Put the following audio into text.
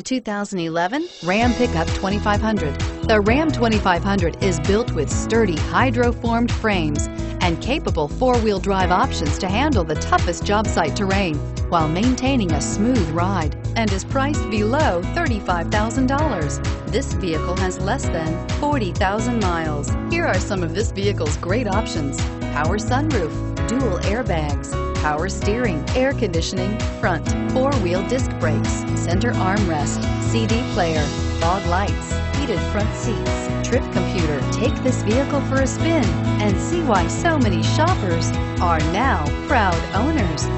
The 2011 Ram Pickup 2500. The Ram 2500 is built with sturdy hydroformed frames and capable four-wheel drive options to handle the toughest job site terrain while maintaining a smooth ride and is priced below $35,000. This vehicle has less than 40,000 miles. Here are some of this vehicle's great options. Power sunroof, dual airbags, power steering, air conditioning, front, four-wheel disc brakes, center armrest, CD player, fog lights, heated front seats, trip computer. Take this vehicle for a spin and see why so many shoppers are now proud owners.